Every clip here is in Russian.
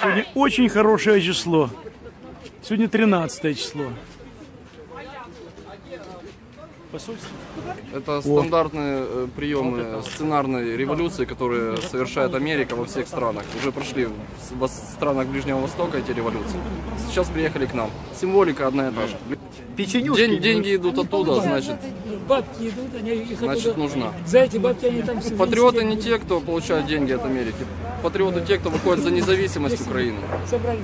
Сегодня очень хорошее число. Сегодня 13 число. Посольство. Это стандартные э, приемы сценарной революции, которые совершает Америка во всех странах. Уже прошли в во- странах Ближнего Востока эти революции. Сейчас приехали к нам. Символика одна и та же. Печенюшки. День- деньги идут оттуда, значит, Бабки идут, они их значит оттуда- нужна. За эти бабки они там Патриоты не те, кто получает деньги от Америки. Патриоты те, кто выходит за независимость Украины.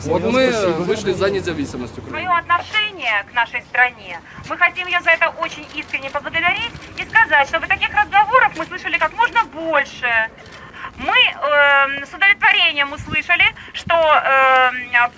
Вот мы вышли за независимость Украины. свое отношение к нашей стране. Мы хотим ее за это очень искренне поблагодарить и сказать, чтобы таких разговоров мы слышали как можно больше. Мы э, с удовлетворением услышали, что э,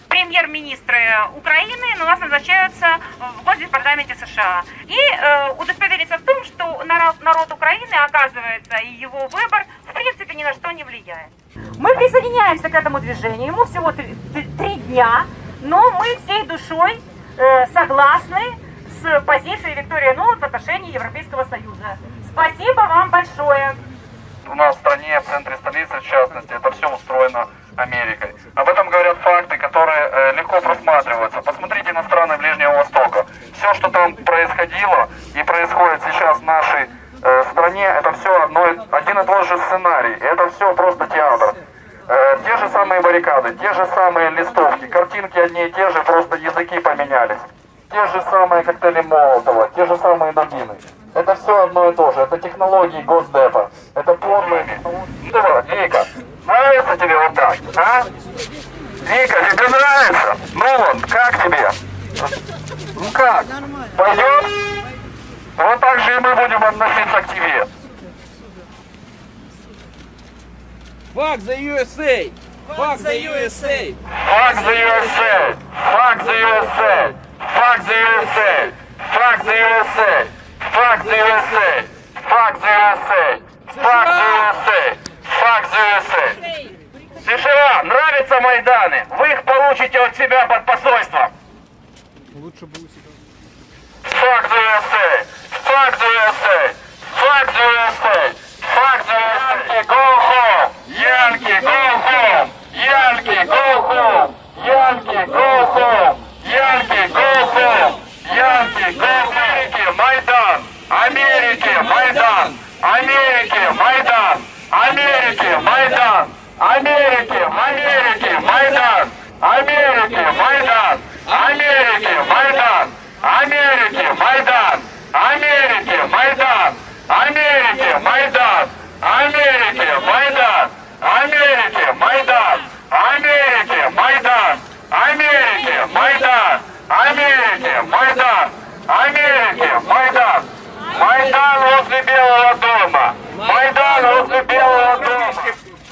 премьер-министры Украины на нас назначаются в Госдепартаменте США. И э, удостовериться в том, что народ, народ Украины, оказывается, и его выбор, в принципе, ни на что не влияет. Мы присоединяемся к этому движению, ему всего три, три- дня, но мы всей душой э, согласны с позицией Виктории Нуланд в отношении Европейского Союза. Спасибо вам большое. у нас в стране, в центре столицы в частности, это все устроено Америкой. Об этом говорят факты, которые э, легко просматриваются. Посмотрите на страны Ближнего Востока. Все, что там происходило и происходит сейчас в нашей и- тот же сценарий. Это все просто театр. Э, те же самые баррикады, те же самые листовки, картинки одни и те же, просто языки поменялись. Те же самые коктейли Молотова, те же самые дубины. Это все одно и то же. Это технологии Госдепа. Это подлые технологии. Ну, давай, Вика, нравится тебе вот так, а? Вика, тебе нравится? Ну вот, как тебе? Ну как? Пойдет? Вот так же и мы будем относиться к тебе. Fuck the USA! Fuck the USA! Fuck the USA! Fuck the USA! Fuck the USA! Fuck the USA! Fuck the USA! Fuck the USA! Fuck the USA! Fuck the USA! США, нравятся Майданы? Вы их получите от себя под посольством. Fuck the USA! Fuck the USA! Fuck the USA! Fuck the USA! Go home! Yankee, go home! Yankee, go home! Yankee, go home! Yankee, go home! Yankee, go Америки, Майдан! Америки, Майдан! Америки, Майдан! Майдан возле Белого дома! Майдан возле Белого дома!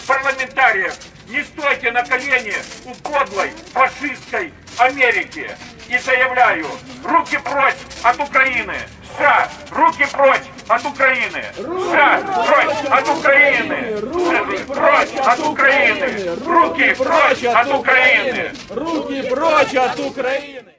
парламентариев, не стойте на колени у подлой фашистской Америки. И заявляю, руки прочь от Украины. США, руки прочь от Украины. США, прочь от Украины. Прочь от Украины. Руки прочь от Украины. Руки прочь от Украины!